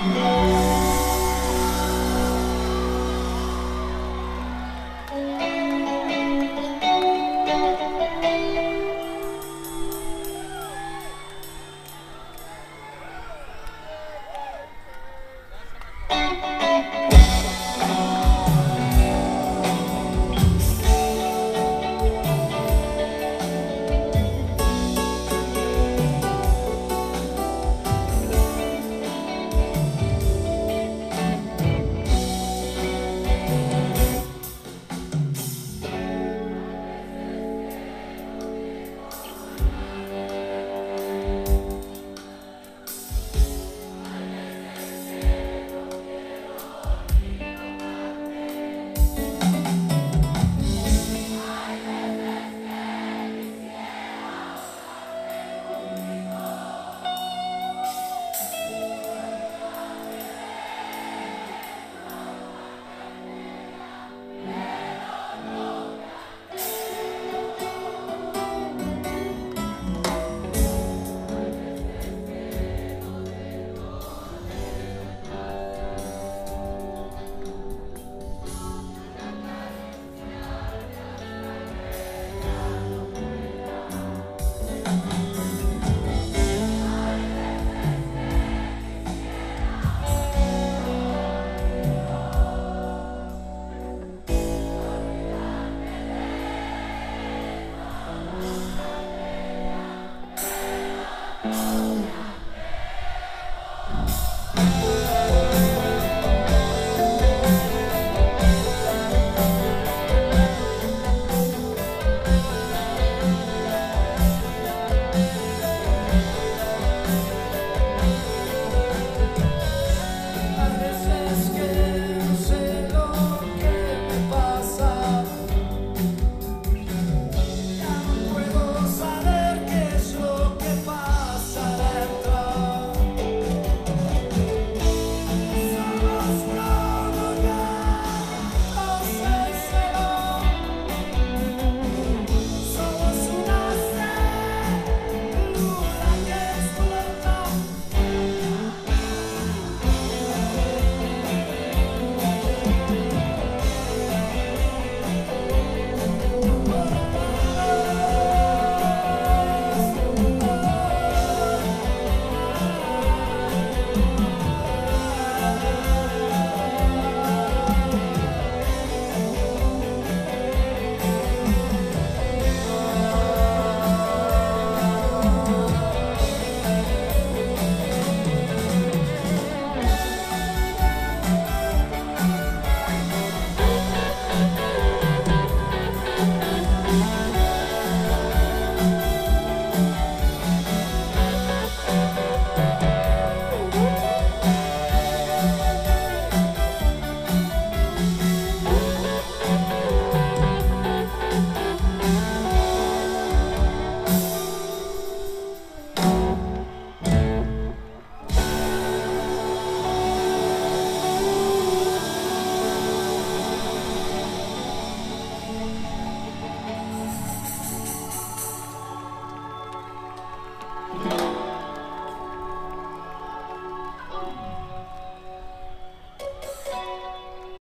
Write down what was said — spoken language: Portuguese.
No. Música